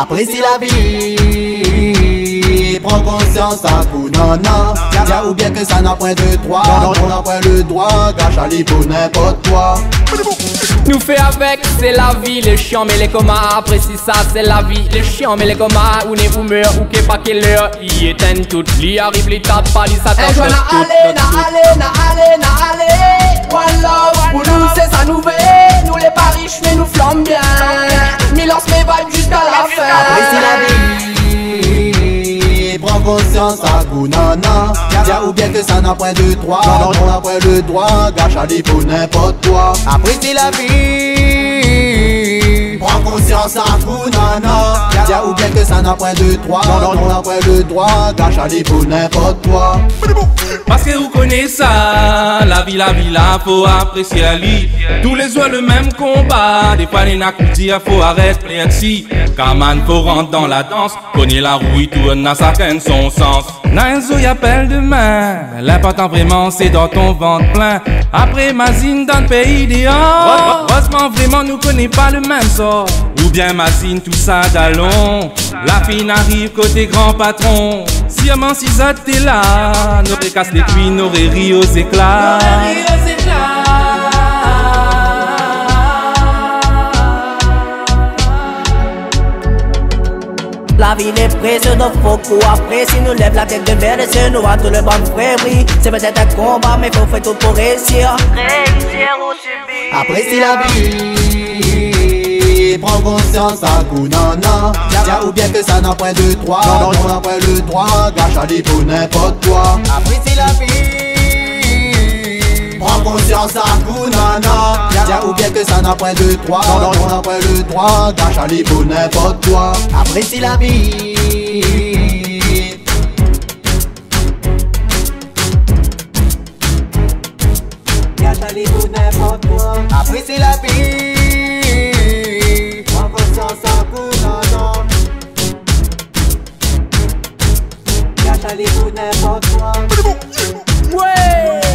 Apprécie la vie, prends conscience à coup, non, non. Tiens, ou bien que ça n'a point de droit, non, on n'a point le droit, gâche à pour n'importe quoi. Nous fait avec, c'est la vie, les chiants mais les comas, apprécie ça, c'est la vie, les chiants mais les comas, ou n'est vous meurt, ou qu'est pas quelle heure, ils éteignent tout, li arrive, li tape pas, li s'attend tout, tout, tout, allez, na allez, na allez, na allez, one love, pour nous c'est ça nous veut, nous les pas riches mais nous flambe bien, lance mes vibes jusqu'à la conscience à non, non. Tiens, ou bien que ça n'a point de droit, non, on n'a point le droit, gâche à pour n'importe quoi. Apprécie la vie, conscience à non, non. Tiens, ou bien que ça n'a point de droit, non, on n'a point le droit, à pour n'importe quoi. Parce que vous connaissez ça, la vie, la vie, là, faut apprécier la vie. Tous les jours le même combat, des fois les dire faut arrêter ainsi. Car man, faut rentrer dans la danse, connaît la roue, tourne à sa son sens. Nainzo y appelle demain, l'important vraiment c'est dans ton ventre plein. Après Mazine dans le pays des heureusement vraiment nous connaît pas le même sort. Ou bien Mazine tout ça d'allons, la fine arrive côté grand patron. Si Amant si ça t'es là, n'aurait casse les cuits, n'aurait ri aux éclats. La vie n'est prise, donc faut qu'on après. Si nous lève la tête de verre, c'est nous à tout le bon frère, oui C'est peut-être un combat, mais faut faire tout pour réussir. Réussir ou subir. Apprécie la vie Prends conscience à coup, non, non Tiens, ou bien que ça n'a point de droit. Non, on n'a point le droit Gâche à pour n'importe quoi. Apprécie la vie Prends conscience à coup, non, non ou bien que ça n'a point de droit. Non, on n'a point le droit. À pour n'importe quoi. Apprécie la vie. Pour n'importe quoi. Apprécie la vie. Prends conscience à coup, non, non Gâche pour n'importe quoi. Ouais